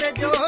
রে জোর